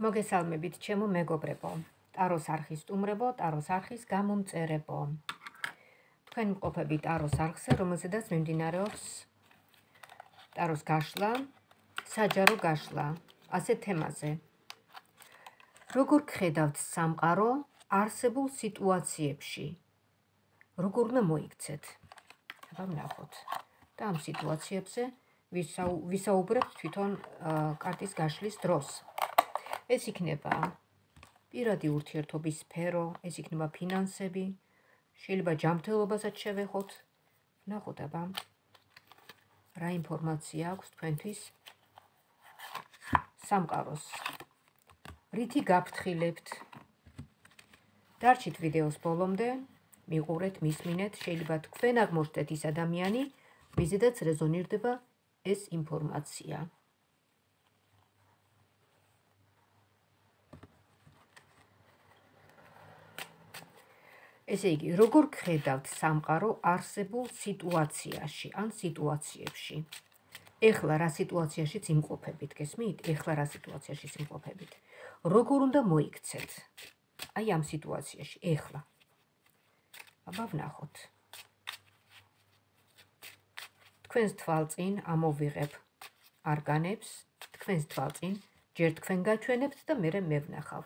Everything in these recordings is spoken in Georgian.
მოგესალმებით, ჩემო მეგობრებო. ტაროს არხის სტუმრებო, ტაროს არხის გამომწერებო. თქვენ მყოფები ტაროს არხზე, რომელზედაც მიმდინარეობს ტაროს გაშლა, საჯარო გაშლა, ასე თემაზე. როგორ ხედავთ სამყარო არსებულ სიტუაციებში? როგორ უნდა მოიქცეთ? აბა ნახოთ. და ამ სიტუაციებზე ვისაუბრებთ თვითონ კარტის გაშლის დროს. ეს იქნება პირადი ურთიერთობის სფერო, ეს იქნება ფინანსები, შეიძლება ჯანმრთელობასაც შევეხოთ. ნახოთ აბა. რა ინფორმაცია აქვს თქვენთვის სამყაროს? რითი გაფრთხილებთ? დარჩით ვიდეოს ბოლომდე, მიყურეთ, მისმინეთ, შეიძლება თქვენ აღმოჩნდეთ ის ადამიანი, ვიზედაც რეზონირდება ეს ინფორმაცია. ესე იგი, როგორ ხედავთ სამყარო არსებულ სიტუაციაში, ან სიტუაციებში? ეხლა რა სიტუაციაშიც იმყოფებით, გესმით? ეხლა რა სიტუაციაშიც იმყოფებით? როგორ უნდა მოიქცეთ? აი ამ სიტუაციაში, ეხლა. აბა ვნახოთ. თქვენს თვალწინ ამოვიღებ არგანებს, თქვენს თვალწინ ჯერ თქვენ გაჩვენებთ და მე მე ვნახავ.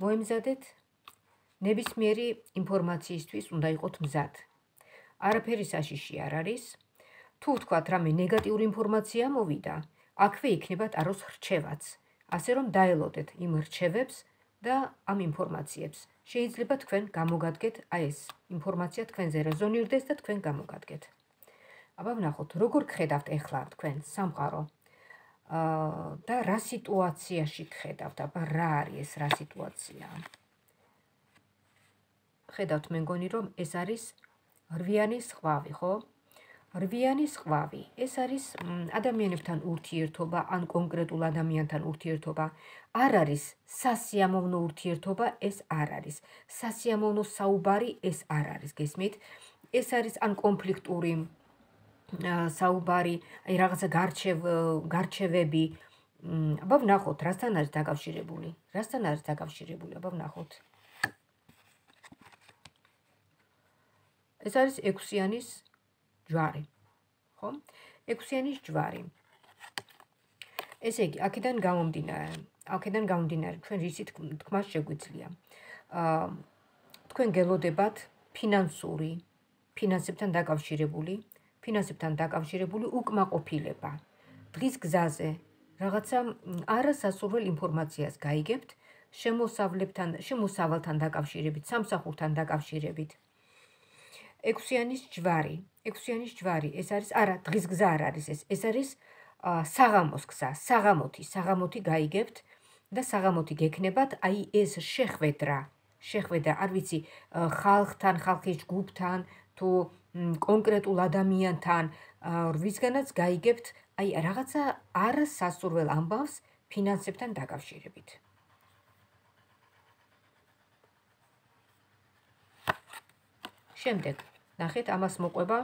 მოემზადეთ ნებისმიერი ინფორმაციისთვის უნდა იყოთ მზად. არაფერი საშიში არ არის. თუ ვთქვათ, რამე ნეგატიური ინფორმაცია მოვიდა, აქვე იქნება ტაროს რჩევაც. ასე რომ დაელოდეთ იმ რჩევებს და ამ ინფორმაციებს. შეიძლება თქვენ გამოგადგეთ აი ეს ინფორმაცია თქვენზე რეზონირდეს და თქვენ გამოგადგეთ. აბა ვნახოთ, როგორ ხედავთ ახლა თქვენ სამყარო და რა სიტუაციაში ხედავთ? აბა რა არის ეს რა სიტუაცია? ხედავთ მე მგონი რომ ეს არის რვიანის ხვავი, ხო? რვიანის ხვავი. ეს არის ადამიანებთან ურთიერთობა, ან კონკრეტულ ადამიანთან ურთიერთობა. არ არის სასიამოვნო ურთიერთობა, ეს არ არის. სასიამოვნო საუბარი ეს არ არის, გესმით? ეს არის ან კონფლიქტური საუბარი, აი რაღაცა გარჩევ გარჩევები. აბა ვნახოთ, რასთან არის დაკავშირებული? რასთან არის დაკავშირებული? აბა ვნახოთ. ეს არის ექვსიანის ჯვარი. ხო? ექვსიანის ჯვარი. ესე იგი, აქედან გამომდინარე, აქედან გამომდინარე, ჩვენ რისი თქმა შეგვიძლია. აა თქვენ გელოდებათ ფინანსური, ფინანსებთან დაკავშირებული ფინანსებთან დაკავშირებული უკმაყოფილება. დღის გზაზე რაღაცა არასასურველ ინფორმაციას გაიგებთ შემოსავლებთან, შემოსავალთან დაკავშირებით, სამსახურთან დაკავშირებით. ექვსიანის ჯვარი, ექვსიანის ჯვარი, ეს არის არა დღის გზა არ არის ეს, ეს არის საღამოს გზა, საღამოთი, საღამოთი გაიგებთ და საღამოთი გექნებათ, აი ეს შეხვედრა, შეხვედრა, არ ვიცი, ხალხთან, ხალხის ჯგუფთან, თუ კონკრეტულ ადამიანთან ვისგანაც გაიგებთ აი რაღაცა არასასურველ ამბავს ფინანსებთან დაკავშირებით. შემდეგ ნახეთ ამას მოყვება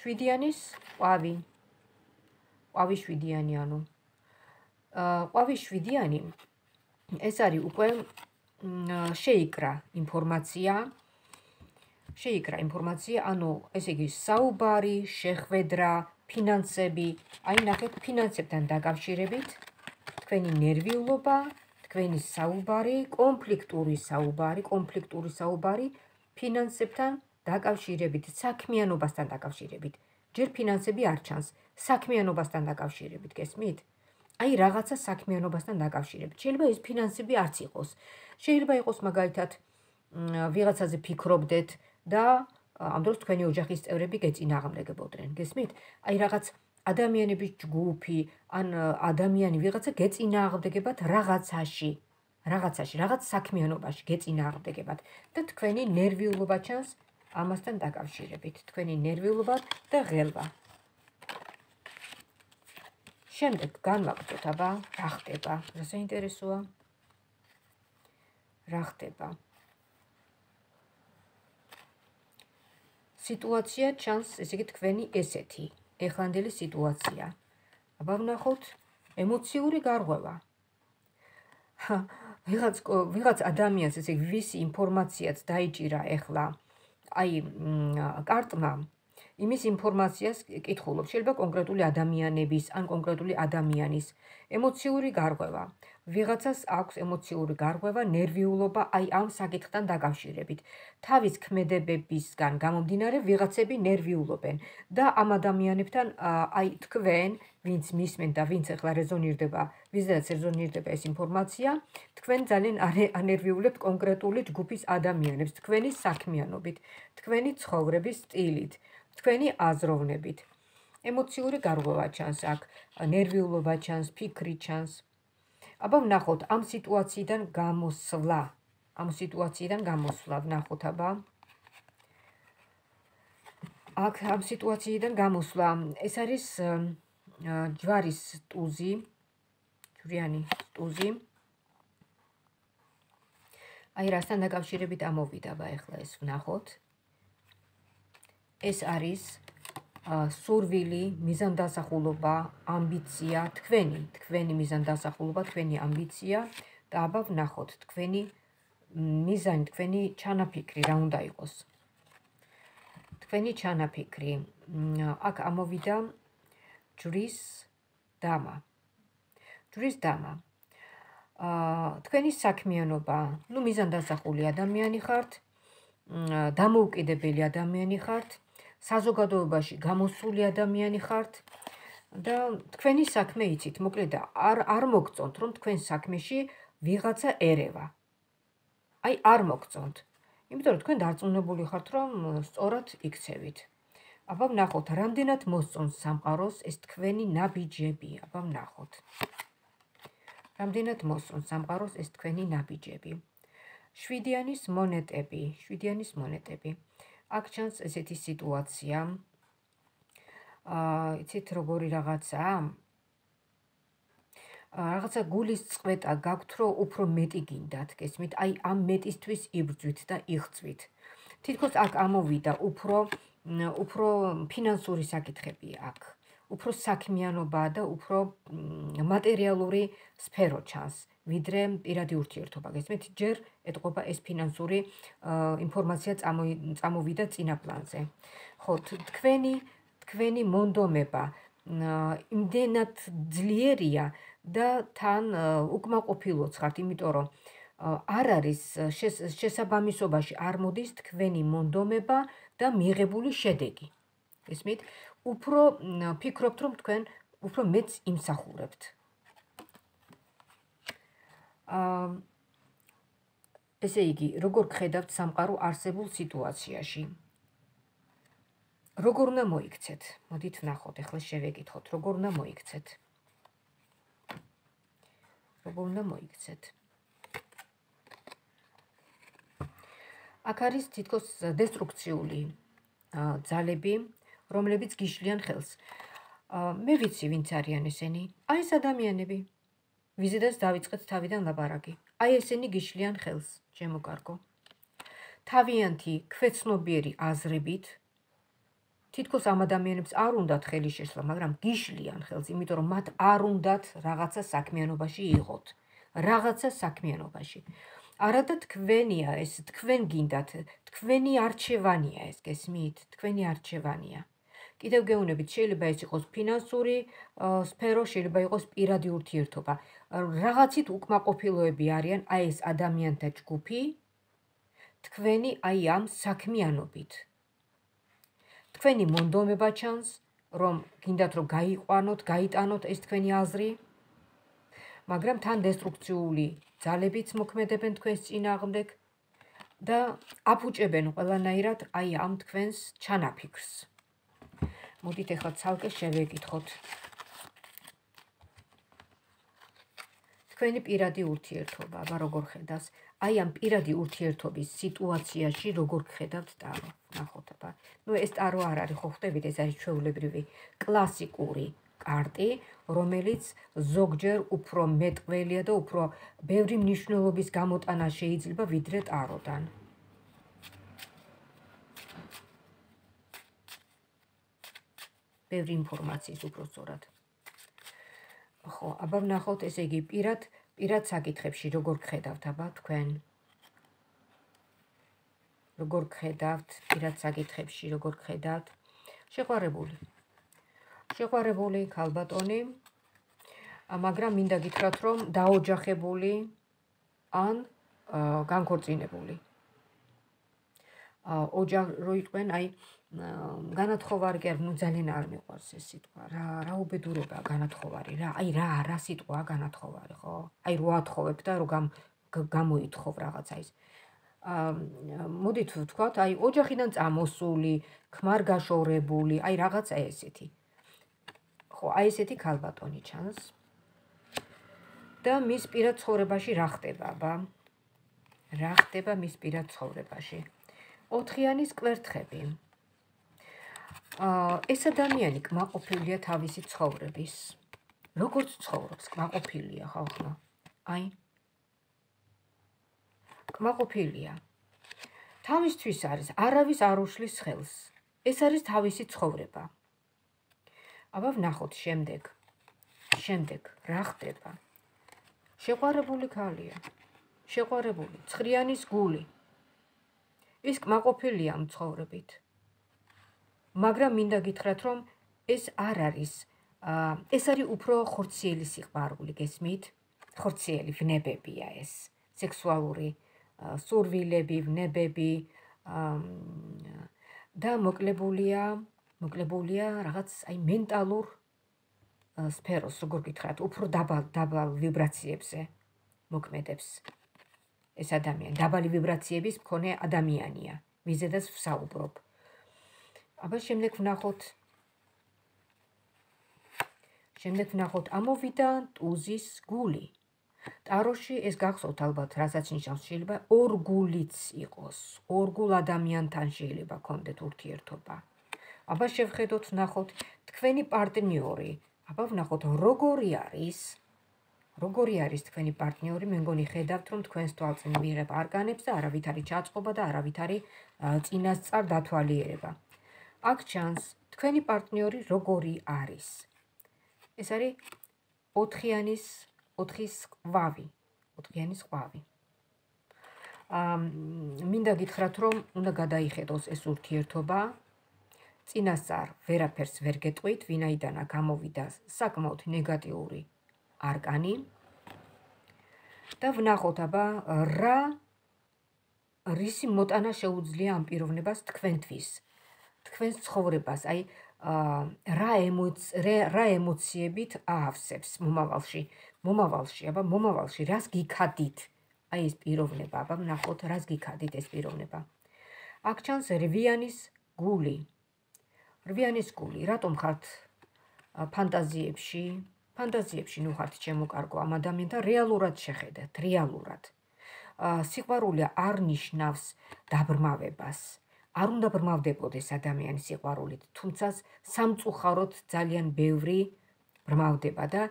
შვიდიანის ყვავი. ყვავი შვიდიანი ანუ აა ყვავი შვიდიანი ეს არის უკვე შეიკრა ინფორმაცია შეიკრა ინფორმაცია, ანუ ესე იგი საუბარი, შეხვედრა, ფინანსები, აი ნახეთ ფინანსებთან დაკავშირებით თქვენი ნერვიულობა, თქვენი საუბარი, კონფლიქტური საუბარი, კონფლიქტური საუბარი ფინანსებთან დაკავშირებით, საქმიანობასთან დაკავშირებით. ჯერ ფინანსები არ ჩანს, საქმიანობასთან დაკავშირებით, გესმით? აი რაღაცა საქმიანობასთან დაკავშირებით. შეიძლება ეს ფინანსები არც იყოს. შეიძლება იყოს მაგალითად ვიღაცაზე ფიქრობდეთ, და ამ დროს თქვენი ოჯახის წევრები გეწინააღმდეგებოდნენ. გესმით? აი რაღაც ადამიანების ჯგუფი, ან ადამიანი ვიღაცა გეწინააღმდეგებათ რაღაცაში, რაღაცაში, რაღაც საქმიანობაში გეწინააღმდეგებათ და თქვენი ნერვიულობა ჩანს ამასთან დაკავშირებით. თქვენი ნერვიულობა და ღელვა. შემდეგ განვაგრძოთ, აბა, რა ხდება? რა საინტერესოა? რა ხდება? სიტუაცია ჩანს, ესე იგი თქვენი ესეთი. ეხლანდელი სიტუაცია. აბა ვნახოთ ემოციური გარღვევა. ვიღაც ვიღაც ადამიანს ესე ვისი ინფორმაციაც დაიჭირა ეხლა აი კარტმა იმის ინფორმაციას კითხულობ. შეიძლება კონკრეტული ადამიანების ან კონკრეტული ადამიანის ემოციური გარღვევა. ვიღაცას აქვს ემოციური გარღვევა, ნერვიულობა აი ამ საკითხთან დაკავშირებით. თავის ქმედებებისგან გამომდინარე, ვიღაცები ნერვიულობენ და ამ ადამიანებთან აი თქვენ, ვინც მისმენ და ვინც ახლა რეზონირდება, ვიზედაც რეზონირდება ეს ინფორმაცია, თქვენ ძალიან ანერვიულებთ კონკრეტული ჯგუფის ადამიანებს, თქვენი საქმიანობით, თქვენი ცხოვრების სტილით. თქვენი აზროვნებით. ემოციური გარღვევა ჩანს აქ, ნერვიულობა ჩანს, ფიქრი ჩანს. აბა ვნახოთ ამ სიტუაციიდან გამოსვლა. ამ სიტუაციიდან გამოსვლა ვნახოთ აბა. აქ ამ სიტუაციიდან გამოსვლა. ეს არის ჯვარის ტუზი. ჯვრიანი ტუზი. აი რასთან დაკავშირებით ამოვიდა ბა ახლა ეს ვნახოთ. ეს არის სურვილი, მიზანდასახულობა, ამბიცია, თქვენი, თქვენი მიზანდასახულობა, თქვენი ამბიცია და აბა ვნახოთ თქვენი მიზანი, თქვენი ჩანაფიქრი რა უნდა იყოს. თქვენი ჩანაფიქრი. აქ ამოვიდა ჯვრის დამა. ჯვრის დამა. აა თქვენი საქმიანობა, ну მიზანდასახული ადამიანი ხართ, დამოუკიდებელი ადამიანი ხართ. საზოგადოებაში გამოსული ადამიანი ხართ და თქვენი საქმე იცით, მოკლედ არ არ მოგწონთ, რომ თქვენ საქმეში ვიღაცა ერევა. აი არ მოგწონთ. იმიტომ რომ თქვენ დარწმუნებული ხართ, რომ სწორად იქცევით. აბა ვნახოთ, რამდენად მოსწონს სამყაროს ეს თქვენი ნაბიჯები, აბა ვნახოთ. რამდენად მოსწონს სამყაროს ეს თქვენი ნაბიჯები. შვიდიანის მონეტები, შვიდიანის მონეტები. აქ ჩანს ესეთი სიტუაცია. აა, იცით როგორი რაღაცაა? აა, რაღაცა გულის წვეტა გაქვთ, რომ უფრო მეტი გინდათ, გესმით? აი ამ მეტისთვის იბრძვით და იღწვით. თითქოს აქ ამოვიდა უფრო უფრო ფინანსური საკითხები აქ. უფრო საქმიანობა და უფრო მატერიალური სფერო ჩანს. ვიდრე პირადი ურთიერთობა. გესმით, ჯერ ეთყობა ეს ფინანსური ინფორმაცია წამოვიდა წინა პლანზე. ხო, თქვენი თქვენი მონდომება იმდენად ძლიერია და თან უკმაყოფილოც ხართ, იმიტომ რომ არ არის შესაბამისობაში არ მოდის თქვენი მონდომება და მიღებული შედეგი. გესმით? უფრო ფიქრობთ, რომ თქვენ უფრო მეც იმსახურებთ. ესე იგი, როგორ ხედავთ სამყარო არსებულ სიტუაციაში? როგორ უნდა მოიქცეთ? მოდით ნახოთ, ახლა შევეკითხოთ, როგორ უნდა მოიქცეთ? როგორ უნდა მოიქცეთ? აქ არის თითქოს დესტრუქციული ძალები, რომლებიც გიშლიან ხელს. მე ვიცი, ვინც არიან ესენი? აი ეს ადამიანები, ვიზედაც დავიწყეთ თავიდან ლაბარაკი. აი ესენი გიშლიან ხელს, ჩემო კარგო. თავიანთი ქვეცნობიერი აზრებით თითქოს ამ ადამიანებს არ უნდათ ხელი შეშლა, მაგრამ გიშლიან ხელს, იმიტომ რომ მათ არ უნდათ რაღაცა საქმიანობაში იყოთ. რაღაცა საქმიანობაში. არადა თქვენია ეს, თქვენ გინდათ, თქვენი არჩევანია ეს, გესმით? თქვენი არჩევანია. კიდევ გეუბნებით, შეიძლება ეს იყოს ფინანსური სფერო, შეიძლება იყოს პირადი ურთიერთობა. რაღაცით უკმაყოფილოები არიან აი ეს ადამიანთა ჯგუფი თქვენი აი ამ საქმიანობით. თქვენი მონდომება ჩანს, რომ გინდათ რომ გაიყვანოთ, გაიტანოთ ეს თქვენი აზრი, მაგრამ თან დესტრუქციული ძალებიც მოქმედებენ თქვენს წინააღმდეგ და აფუჭებენ ყველანაირად აი ამ თქვენს ჩანაფიქრს. მოდით ახლა ცალკე შევეკითხოთ. თქვენი პირადი ურთიერთობა, აბა როგორ ხედავს? აი ამ პირადი ურთიერთობის სიტუაციაში როგორ ხედავთ ტარო? ნახოთ აბა. ნუ ეს ტარო არ არის, ხო ხვდებით, ეს არის ჩვეულებრივი კლასიკური კარტი, რომელიც ზოგჯერ უფრო მეტყველია და უფრო ბევრი მნიშვნელობის გამოტანა შეიძლება ვიდრე ტაროდან. ბევრი ინფორმაციის უბრალოდ. ხო, აბა ვნახოთ, ესე იგი, პირად, პირად საკითხებში როგორ ხედავთ აბა თქვენ? როგორ ხედავთ პირად საკითხებში, როგორ ხედავთ? შეყვარებული. შეყვარებული ქალბატონი. მაგრამ მინდა გითხრათ, რომ დაოჯახებული ან განქორწინებული. ოჯახ რო იყვენ, აი განათხოვარი არ ნუ ძალიან არ მიყვარს ეს სიტყვა. რა რა უბედურება განათხოვარი? რა აი რა რა სიტყვა განათხოვარი ხო? აი რო ათხოვებ და რო გამოითხოვ რაღაცა ის. აა მოდით ვთქვათ აი ოჯახიდან წამოსული ქმარ გაშორებული აი რაღაცა ესეთი. ხო აი ესეთი ქალბატონი ჩანს. და მის პირად ცხოვრებაში რა ხდება აბა? რა ხდება მის პირად ცხოვრებაში? ოთხიანის კვერთხები ეს ადამიანი კმაყოფილია თავისი ცხოვრების. როგორც ცხოვრობს, კმაყოფილია ხალხმა. აი. კმაყოფილია. თავისთვის არის, არავის არ უშლის ხელს. ეს არის თავისი ცხოვრება. აბა ვნახოთ შემდეგ. შემდეგ რა ხდება? შეყვარებული ქალია. შეყვარებული, ცხრიანის გული. ის კმაყოფილია მცხოვრებით. მაგრამ მინდა გითხრათ, რომ ეს არ არის ეს არის უფრო ხორციელი სიყვარული, გესმით? ხორციელი ვნებებია ეს, სექსუალური სურვილები, ვნებები და მოკლებულია, მოკლებულია რაღაც აი მენტალურ სფეროს, როგორ გითხრათ, უფრო დაბალ დაბალ ვიბრაციებზე მოქმედებს ეს ადამიანი. დაბალი ვიბრაციების მქონე ადამიანია, ვიზედაც ვსაუბრობ. აბა შემდეგ ვნახოთ. შემდეგ ვნახოთ ამოვიდა ტუზის გული. ტაროში ეს გახსოვთ ალბათ რასაც ნიშნავს შეიძლება. ორ გულიც იყოს. ორ გულ ადამიანთან შეიძლება კონდეთ ურთიერთობა. აბა შევხედოთ ვნახოთ. თქვენი პარტნიორი. აბა ვნახოთ როგორი არის? როგორი არის თქვენი პარტნიორი? მე მგონი ხედავთ რომ თქვენს თვალწინ მიიღებ არგანებს და არავითარი ჩაწყობა და არავითარი წინასწარ დათვალიერება აქ ჩანს თქვენი პარტნიორი როგორი არის. ეს არის ოთხიანის ოთხის ყვავი, ოთხიანის ყვავი. აა მინდა გითხრათ, რომ უნდა გადაიხედოს ეს ურთიერთობა. წინასწარ ვერაფერს ვერ გეტყვით, ვინაიდან გამოვიდა საკმაოდ ნეგატიური არკანი. და ვნახოთ აბა რა რისი მოტანა შეუძლია ამ პიროვნებას თქვენთვის. თქვენს ცხოვრებას, აი რა ემოც რა ემოციებით აავსებს მომავალში, მომავალში, აბა მომავალში რას გიქადით? აი ეს პიროვნება, აბა ნახოთ რას გიქადით ეს პიროვნება. აქ ჩანს რვიანის გული. რვიანის გული, რატომ ხართ ფანტაზიებში? ფანტაზიებში ნუ ხართ ჩემო კარგო ამ ადამიანთან რეალურად შეხედეთ, რეალურად. ა სიყვარული არ ნიშნავს დაბრმავებას. არ უნდა ბრმავდებოდეს ადამიანის სიყვარულით, თუმცა სამწუხაროდ ძალიან ბევრი ბრმავდება და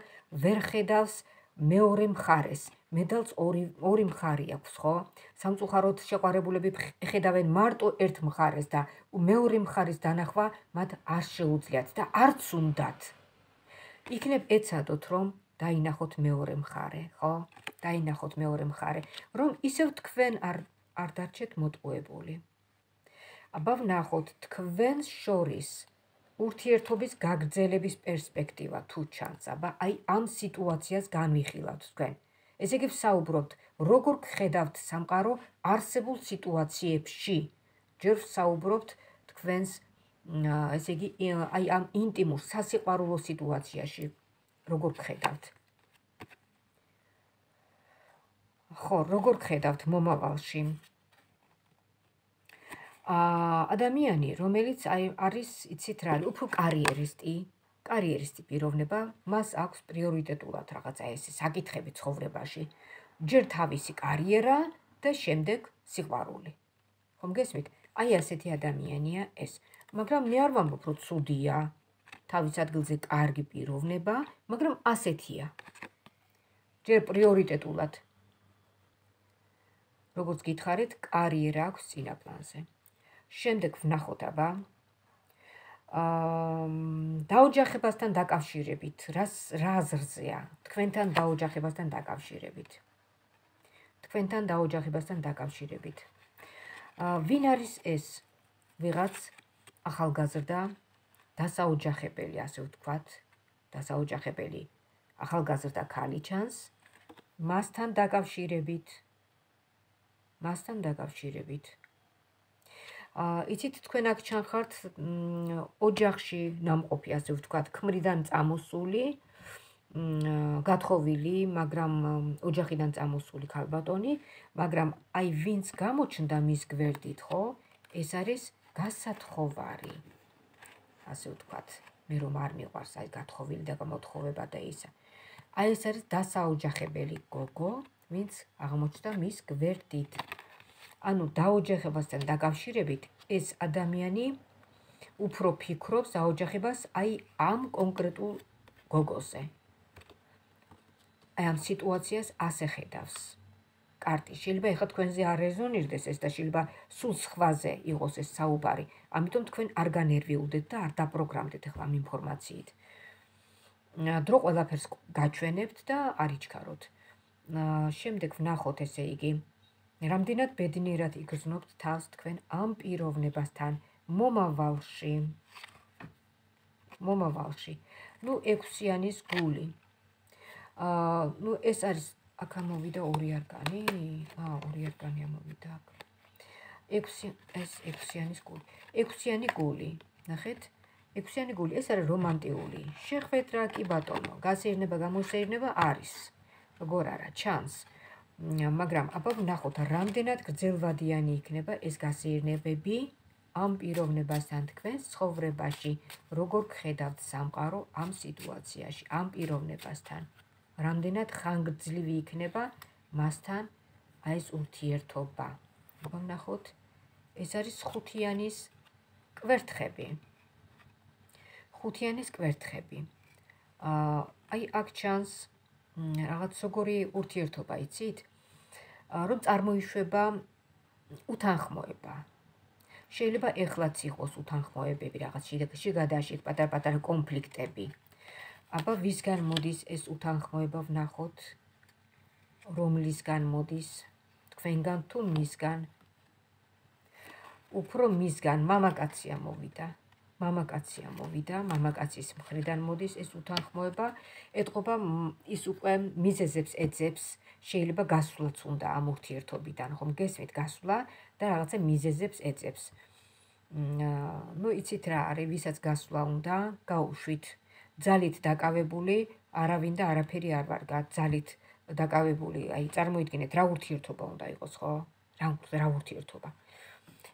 ვერ ხედავს მეორე მხარეს. მედალს ორი ორი მხარი აქვს, ხო? სამწუხაროდ შეყვარებულები ხედავენ მარტო ერთ მხარეს და მეორე მხარის დანახვა მათ არ შეუძლიათ და არც უნდათ. იქნებ ეცადოთ, რომ დაინახოთ მეორე მხარე, ხო? დაინახოთ მეორე მხარე, რომ ისევ თქვენ არ არ დარჩეთ მოტყუებული. აბა ვნახოთ თქვენს შორის ურთიერთობის გაგრძელების პერსპექტივა თუ ჩანს. აბა აი ამ სიტუაციას განვიხილავთ თქვენ. ესე იგი ვსაუბრობთ, როგორ ხედავთ სამყარო არსებულ სიტუაციებში. ჯერ ვსაუბრობთ თქვენს ესე იგი აი ამ ინტიმურ სასიყვარულო სიტუაციაში როგორ ხედავთ. ხო, როგორ ხედავთ მომავალში? ადამიანი, რომელიც აი არის, იცით რა, უფრო კარიერისტი, კარიერისტი პიროვნება, მას აქვს პრიორიტეტულად რაღაცა ესე საკითხები ცხოვრებაში. ჯერ თავისი კარიერა და შემდეგ სიყვარული. ხომ გესმით? აი ასეთი ადამიანია ეს. მაგრამ მე არ ვამბობ, რომ ცუდია, თავის ადგილზე კარგი პიროვნება, მაგრამ ასეთია. ჯერ პრიორიტეტულად. როგორც გითხარით, კარიერა აქვს წინაპლანზე. შემდეგ ვნახოთ აბა. აა დაოჯახებასთან დაკავშირებით, რას რა აზრზეა? თქვენთან დაოჯახებასთან დაკავშირებით. თქვენთან დაოჯახებასთან დაკავშირებით. აა ვინ არის ეს? ვიღაც ახალგაზრდა დასაოჯახებელი, ასე ვთქვათ, დასაოჯახებელი ახალგაზრდა ქალი ჩანს მასთან დაკავშირებით. მასთან დაკავშირებით. იცით თქვენ აქ ჩანხართ ოჯახში ნამყოფი, ასე ვთქვათ, ქმრიდან წამოსული, გათხოვილი, მაგრამ ოჯახიდან წამოსული ქალბატონი, მაგრამ აი ვინც გამოჩნდა მის გვერდით, ხო? ეს არის გასათხოვარი. ასე ვთქვათ, მე რომ არ მიყვარს აი გათხოვილი და გამოთხოვება და ისა. აი ეს არის დასაოჯახებელი გოგო, ვინც აღმოჩნდა მის გვერდით. ანუ დაოჯახებასთან დაკავშირებით ეს ადამიანი უფრო ფიქრობს დაოჯახებას აი ამ კონკრეტულ გოგოზე. აი ამ სიტუაციას ასე ხედავს. კარტი შეიძლება ეხლა თქვენზე არ რეზონირდეს ეს და შეიძლება სულ სხვაზე იყოს ეს საუბარი. ამიტომ თქვენ არ განერვიულდეთ და არ დაპროგრამდეთ ეხლა ამ ინფორმაციით. დრო ყველაფერს გაჩვენებთ და არ იჩქაროთ. შემდეგ ვნახოთ ესე იგი რამდენად ბედნიერად იგრძნობთ თავს თქვენ ამ პიროვნებასთან მომავალში. მომავალში. ნუ 6-იანის გული. აა, ნუ ეს არის აქ ამოვიდა ორი არკანი. აა, ორი არკანი ამოვიდა აქ. 6 ეს 6-იანის გული. 6-იანი გული. ნახეთ? 6-იანი გული ეს არის რომანტიული. შეხვედრა კი ბატონო, გასეირნება, გამოსეირნება არის. როგორ არა, ჩანს. აა მაგრამ აბა ვნახოთ რამდენად გრძელვადიანი იქნება ეს გასეირნებები ამ პიროვნებასთან თქვენს ცხოვრებაში როგორ გხედავთ სამყარო ამ სიტუაციაში ამ პიროვნებასთან? რამდენად ხანგრძლივი იქნება მასთან აი ეს ურთიერთობა? აბა ვნახოთ ეს არის ხუთიანის კვერთხები. ხუთიანის კვერთხები. აა აი აქ ჩანს რაღაც როგორი ურთიერთობა იცით? რომ წარმოიშვება უთანხმოება. შეიძლება ეხლაც იყოს უთანხმოებები, რაღაც შიგადაში გადაში პატარ-პატარა კონფლიქტები. აბა ვისგან მოდის ეს უთანხმოება ვნახოთ? რომლისგან მოდის? თქვენგან თუ მისგან? უფრო მისგან მამაკაცია მოვიდა. მამაკაცია მოვიდა, მამაკაცის მხრიდან მოდის ეს უთანხმოება, ეთყობა ის უკვე მიზეზებს ეძებს, შეიძლება გასვლაც უნდა ამ ურთიერთობიდან, ხომ გესმით გასვლა და რაღაცა მიზეზებს ეძებს. ნუ იცით რა არის, ვისაც გასვლა უნდა, გაუშვით. ძალით დაკავებული, არავინ და არაფერი არ ვარ, ძალით დაკავებული, აი წარმოიდგინეთ რა ურთიერთობა უნდა იყოს, ხო? რა რა ურთიერთობა?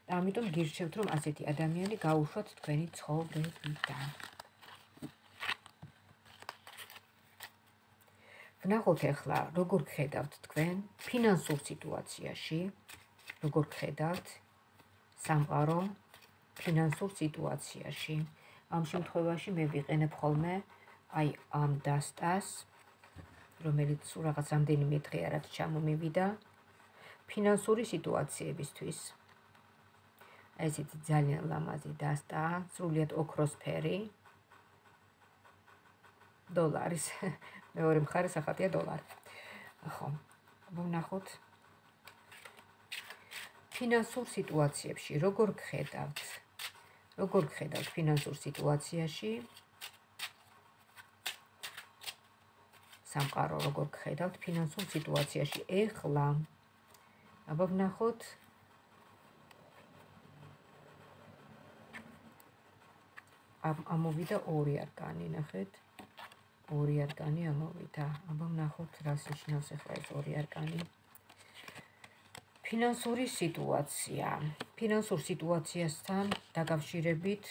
და ამიტომ გირჩევთ რომ ასეთი ადამიანი გაუშვათ თქვენი ცხოვრებიდან. ვნახოთ ახლა როგორ გხედავთ თქვენ ფინანსურ სიტუაციაში, როგორ გხედავთ სამყარო ფინანსურ სიტუაციაში. ამ შემთხვევაში მე ვიყენებ ხოლმე აი ამ დასტას, რომელიც სულ რაღაც რამდენიმე დღეა რაც ჩამომივიდა ფინანსური სიტუაციებისთვის. ესეც ძალიან ლამაზი დასტა, სრულიად ოქროსფერი. დოლარის მეორე მხარე სახათია დოლარი. ხო. ვნახოთ. ფინანსურ სიტუაციებში როგორ გხედავთ? როგორ გხედავთ ფინანსურ სიტუაციაში? სამყარო როგორ გხედავთ ფინანსურ სიტუაციაში? ეხლა. აბა ვნახოთ. ამოვიდა ორი არგანი, ნახეთ. ორი არგანი ამოვიდა. აბა ნახოთ, რას ნიშნავს ახლა ეს ორი არგანი. ფინანსური სიტუაცია. ფინანსურ სიტუაციასთან დაკავშირებით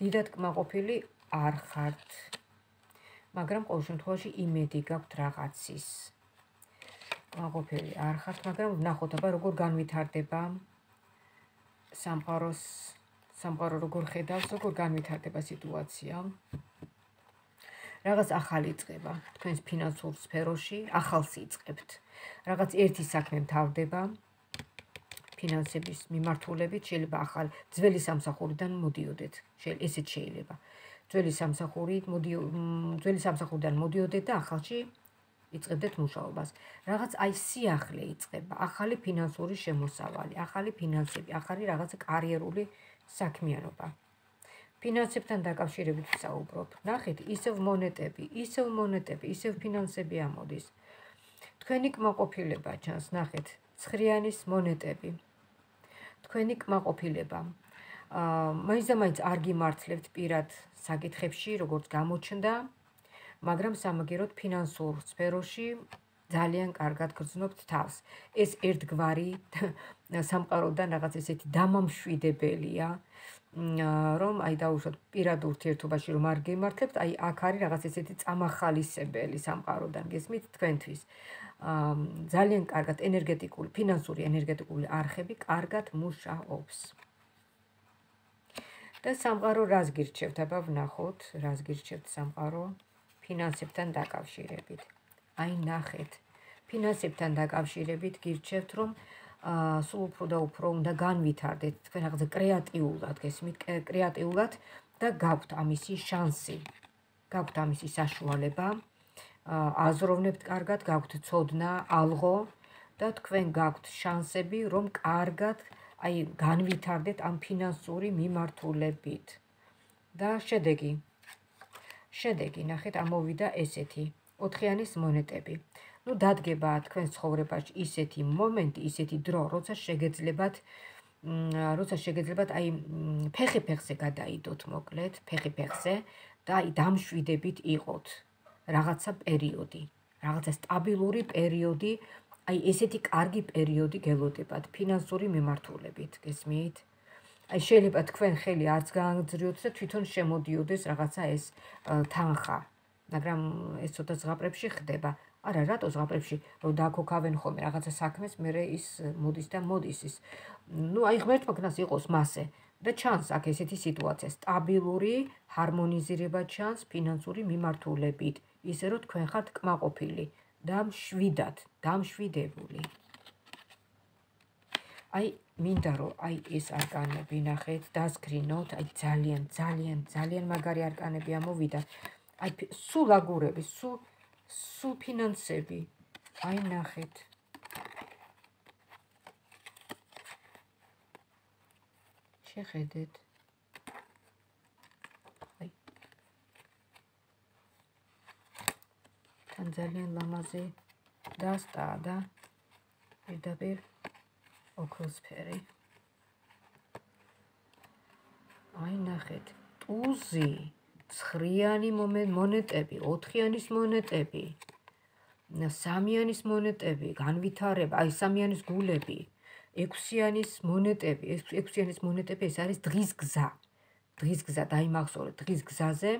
დიდად კმაყოფილი არ ხართ. მაგრამ ყოველ შემთხვევაში იმედი გაქვთ რაღაცის. კმაყოფილი არ ხართ, მაგრამ ნახოთ, აბა როგორ განვითარდება სამყაროს სამყარო როგორ ხედავს, როგორ განვითარდება სიტუაცია. რაღაც ახალი წება თქვენს ფინანსურ სფეროში, ახალს იწყებთ. რაღაც ერთი საქმე მთავრდება ფინანსების მიმართულებით, შეიძლება ახალ ძველი სამსახურიდან მოდიოდეთ. შეიძლება ესეც შეიძლება. ძველი სამსახური მოდი ძველი სამსახურიდან მოდიოდეთ და ახალში იწყებდეთ მუშაობას. რაღაც აი სიახლე იწყება, ახალი ფინანსური შემოსავალი, ახალი ფინანსები, ახალი რაღაც კარიერული საქმიანობა. ფინანსებთან დაკავშირებით ვსაუბრობ. ნახეთ, ისევ მონეტები, ისევ მონეტები, ისევ ფინანსები ამოდის. თქვენი კმაყოფილება ჩანს, ნახეთ, ცხრიანის მონეტები. თქვენი კმაყოფილება. აა მაინც და მაინც არ გიმართლებთ პირად საკითხებში, როგორც გამოჩნდა, მაგრამ სამაგეროდ ფინანსურ სფეროში ძალიან კარგად გრძნობთ თავს. ეს ერთგვარი სამყაროდან რაღაც ესეთი დამამშვიდებელია, რომ აი დაუშვათ პირად ურთიერთობაში რომ არ გემართლებთ, აი აქ არის რაღაც ესეთი წამახალისებელი სამყაროდან გესმით თქვენთვის. ძალიან კარგად ენერგეტიკული, ფინანსური ენერგეტიკული არხები კარგად მუშაობს. და სამყარო რას გირჩევთ? აბა ვნახოთ, რას გირჩევთ სამყარო ფინანსებთან დაკავშირებით. აი ნახეთ. ფინანსებთან დაკავშირებით გირჩევთ, რომ სულ უფრო და უფრო უნდა განვითარდეთ თქვენ რაღაცა კრეატიულად, გესმით, კრეატიულად და გაქვთ ამისი შანსი. გაქვთ ამისი საშუალება. აზროვნებთ კარგად, გაქვთ ცოდნა, ალღო და თქვენ გაქვთ შანსები, რომ კარგად აი განვითარდეთ ამ ფინანსური მიმართულებით. და შედეგი. შედეგი, ნახეთ, ამოვიდა ესეთი. ოთხიანის მონეტები. ну დადგება თქვენ ცხოვრებაში ისეთი მომენტი, ისეთი დრო, როცა შეგეძლებათ როცა შეგეძლებათ აი ფეხი ფეხზე გადაიდოთ მოკლედ, ფეხი ფეხზე და აი დამშვიდებით იყოთ რაღაცა პერიოდი, რაღაცა სტაბილური პერიოდი, აი ესეთი კარგი პერიოდი გელოდებათ ფინანსური მიმართულებით, გესმით? აი შეიძლება თქვენ ხელი არც გაანგრძრიოთ და თვითონ შემოდიოდეს რაღაცა ეს თანხა, მაგრამ ეს ცოტა ზღაპრებში ხდება. არა, რატო ზღაპრებში დაქოქავენ ხოლმე რაღაცა საქმეს, მე ის მოდის და მოდის ის. ну აი ღმერთმა ქნას იყოს მასე და ჩანს აქ ესეთი სიტუაცია, სტაბილური ჰარმონიზირება ჩანს ფინანსური მიმართულებით, ისე რომ თქვენ ხართ კმაყოფილი. და მშვიდად, დამშვიდებული. აი, მინდა რომ აი ეს არკანები ნახეთ, დასკრინოთ, აი ძალიან, ძალიან, ძალიან მაგარი არკანები ამოვიდა. აი სულ აგურები, სულ სულ ფინანსები. აი ნახეთ. შეხედეთ. თან ძალიან ლამაზი დასტა და პირდაპირ ოქროსფერი. აი ნახეთ, ტუზი, ცხრიანი მონეტები, ოთხიანის მონეტები, სამიანის მონეტები, განვითარება, აი სამიანის გულები, ექვსიანის მონეტები, ექვსიანის მონეტები ეს არის დღის გზა. დღის გზა დაიმახსოვრეთ, დღის გზაზე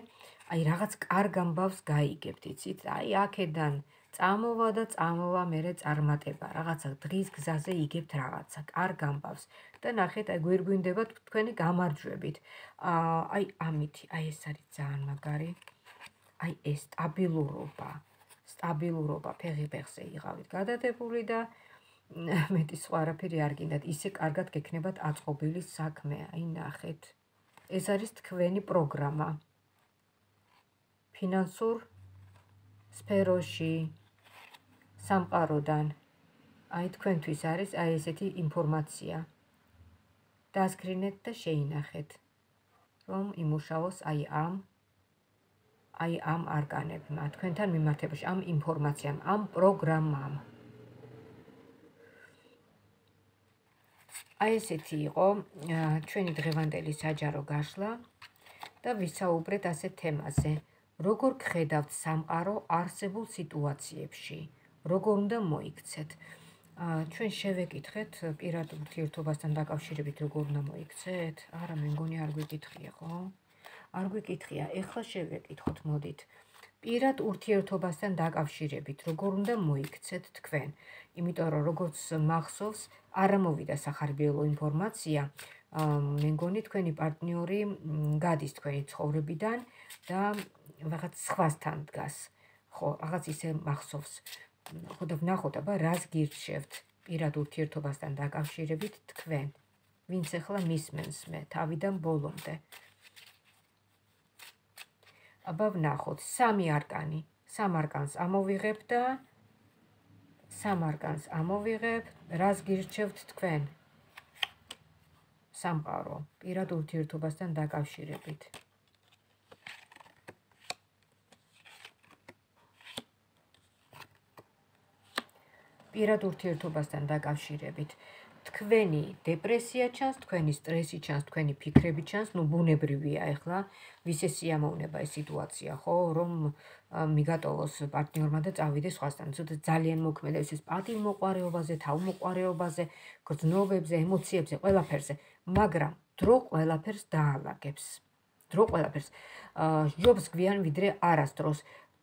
აი რაღაც კარგ ამბავს გაიგებთ, იცით? აი აქედან წამოვა და წამოვა მერე წარმატება, რაღაცა დღის გზაზე იგებთ რაღაცა კარგ ამბავს და ნახეთ, აი გვირგვინდება თქვენი გამარჯვებით. აა აი ამითი, აი ეს არის ძალიან მაგარი. აი ეს სტაბილურობა, სტაბილურობა ფეხი ფეხზე იღავით გადადებული და მეტი სხვა არაფერი არ გინდათ, ისე კარგად გექნებათ აწყობილი საქმე. აი ნახეთ. ეს არის თქვენი პროგრამა. ფინანსურ სფეროში სამყაროდან. აი თქვენთვის არის აი ესეთი ინფორმაცია. დასკრინეთ და შეინახეთ. რომ იმუშაოს აი ამ აი ამ არკანებმა თქვენთან მიმართებაში ამ ინფორმაციამ ამ პროგრამამ. აი ესეთი იყო ჩვენი დღევანდელი საჯარო გაშლა და ვისაუბრეთ ასეთ თემაზე. როგორ გხედავთ სამყარო არსებულ სიტუაციებში? როგორ უნდა მოიქცეთ? ჩვენ შევეკითხეთ პირად ურთიერთობასთან დაკავშირებით როგორ უნდა მოიქცეთ? არა, მე მგონი არ გვიკითხია, ხო? არ გვიკითხია, ეხლა შევეკითხოთ, მოდით. პირად ურთიერთობასთან დაკავშირებით როგორ უნდა მოიქცეთ თქვენ? იმიტომ რომ როგორც მახსოვს, არ ამოვიდა სახარბიელო ინფორმაცია. მე მგონი თქვენი პარტნიორი გადის თქვენი ცხოვრებიდან და რაღაც სხვასთან დგას. ხო, რაღაც ისე მახსოვს. ხო და ვნახოთ, აბა რას გირჩევთ? პირად ურთიერთობასთან დაკავშირებით თქვენ? ვინც ახლა მისმენს მე თავიდან ბოლომდე? აბა ვნახოთ. სამი არკანი. სამ არკანს ამოვიღებ და სამ არკანს ამოვიღებ რას გირჩევთ თქვენ? სამყარო. პირად ურთიერთობასთან დაკავშირებით პირად ურთიერთობასთან დაკავშირებით თქვენი დეპრესია ჩანს, თქვენი სტრესი ჩანს, თქვენი ფიქრები ჩანს, ну ბუნებრივია ეხლა ვისე სიამოვნება ეს სიტუაცია, ხო, რომ მიგატოვოს პარტნიორმა და წავიდეს სხვასთან. ცოტა ძალიან მოქმედებს ეს პატივმოყარეობაზე, თავმოყარეობაზე, გრძნობებზე, ემოციებზე, ყველაფერზე, მაგრამ დრო ყველაფერს დაალაგებს. დრო ყველაფერს. აა ჯობს გვიან ვიდრე არასდროს.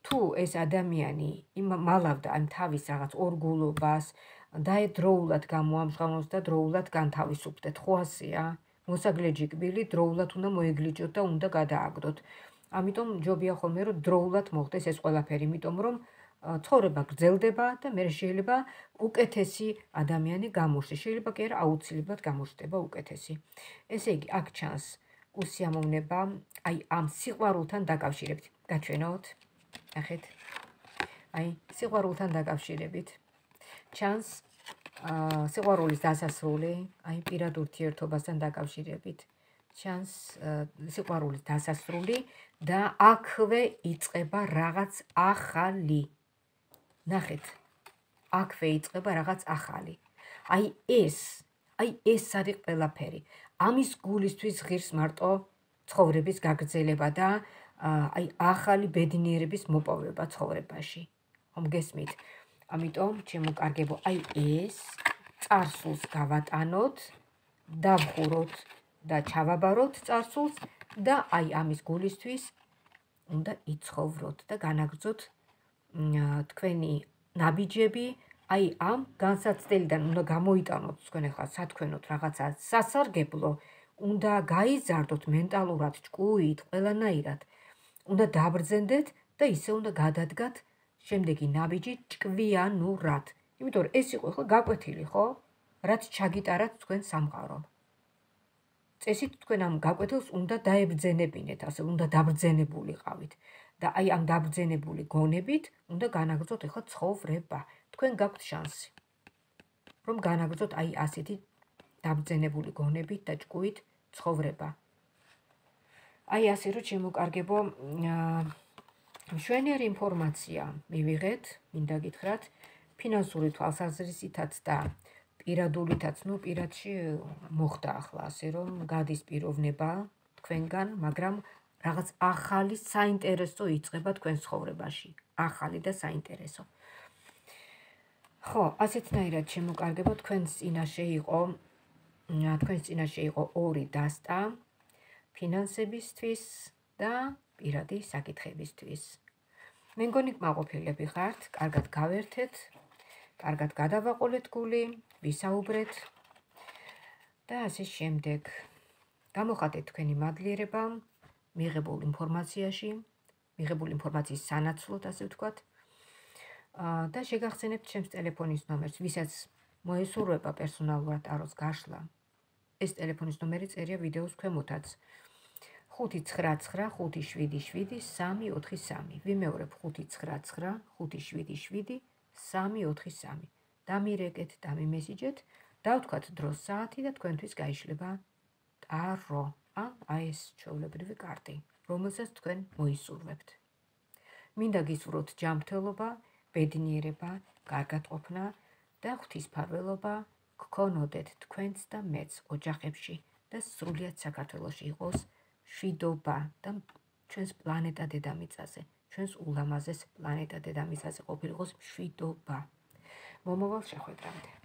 თუ ეს ადამიანი იმალავდა ამ თავის რაღაც ორგულობას, დაედროულად გამოამჟღავნოს და დროულად განთავისუფლდეთ. ხო ასეა? მოსაგლეჯი კბილი დროულად უნდა მოეგლიჯოთ და უნდა გადააგდოთ. ამიტომ ჯობია ხოლმე რომ დროულად მოხდეს ეს ყველაფერი, იმიტომ რომ ცხოვრება გრძელდება და მე შეიძლება უკეთესი ადამიანი გამოშე. შეიძლება კი არა აუცილებლად გამოშდება უკეთესი. ესე იგი, აქ ჩანს უსიამოვნება, აი ამ სიყვარულთან დაკავშირებით. გაჩვენოთ. ნახეთ. აი, სიყვარულთან დაკავშირებით. ჩანს აა სიყვარულის დასასრული, აი პირად ურთიერთობასთან დაკავშირებით. ჩანს სიყვარულის დასასრული და აქვე იწება რაღაც ახალი. ნახეთ. აქვე იწება რაღაც ახალი. აი ეს, აი ეს არის ყველაფერი. ამის გულისთვის ღირს მარტო ცხოვრების გაგრძელება და აი ახალი ბედნიერების მოპოვება ცხოვრებაში. მოგესმით. ამიტომ ჩემო კარგებო, აი ეს царსულს გავატანოთ, დავხუროთ და ჩავაბაროთ царსულს და აი ამის გულისთვის უნდა იცხოვროთ და განაგრძოთ თქვენი ნაბიჯები, აი ამ განსაცდელიდან უნდა გამოიტანოთ თქვენ ახლა სათქვენოთ რაღაცა სასარგებლო, უნდა გაიზარდოთ მენტალურად, ჭკუით, ყველანაირად უნდა დაბრძენდეთ და ისე უნდა გადადგათ შემდეგი ნაბიჯი ჭკვიანურად. იმიტომ რომ ეს იყო ხო გაკვეთილი, ხო? რაც ჩაგიტარათ თქვენ სამყარომ. წესით თქვენ ამ გაკვეთილს უნდა დაებრძენებინეთ, ასე უნდა დაბრძენებულიყავით. და აი ამ დაბრძენებული გონებით უნდა განაგრძოთ ახლა ცხოვრება. თქვენ გაქვთ შანსი. რომ განაგრძოთ აი ასეთი დაბრძენებული გონებით და ჭკუით ცხოვრება. აი ასე რომ შემოკარგებო აა მშვენიერი ინფორმაცია. მივიღეთ, მინდა გითხრათ, ფინანსური თვალსაზრისითაც და პირადულითაც, ну, პირადში მოხდა ახლა ასე რომ გადის პიროვნება თქვენგან, მაგრამ რაღაც ახალი საინტერესო იწყება თქვენ ცხოვრებაში, ახალი და საინტერესო. ხო, ასეთნაირად შემოკარგებო თქვენს წინაშე იყო თქვენს წინაშე იყო ორი დასტა ფინანსებისთვის და პირადი საკითხებისთვის. მე მგონი კმაყოფილები ხართ, კარგად გავერთეთ, კარგად გადავაყოლეთ გული, ვისაუბრეთ და ასე შემდეგ. გამოხატეთ თქვენი მადლიერება მიღებულ ინფორმაციაში, მიღებულ ინფორმაციის სანაცვლოდ, ასე ვთქვათ. აა და შეგახსენებთ ჩემს ტელეფონის ნომერს, ვისაც მოესურვება პერსონალურად აროს გაშლა. ეს ტელეფონის ნომერი წერია ვიდეოს ქვემოთაც. 599577343. ვიმეორებ 599577343. დამირეკეთ, დამიმესიჯეთ, დავთქვათ დროს საათი და თქვენთვის გაიშლება ტარო. ან ეს ჩოვლებრივი კარტი, რომელსაც თქვენ მოისურვებთ. მინდა გისურვოთ ჯანმრთელობა, ბედნიერება, გარგატყოფნა და ღვთისმფარველობა გქონოდეთ თქვენც და მეც ოჯახებში და სრულიად საქართველოში იყოს შვიდობა და ჩვენს პლანეტა დედამიწაზე, ჩვენს ულამაზეს პლანეტა დედამიწაზე ყოფილიყოს შვიდობა. მომავალ შეხვედრამდე.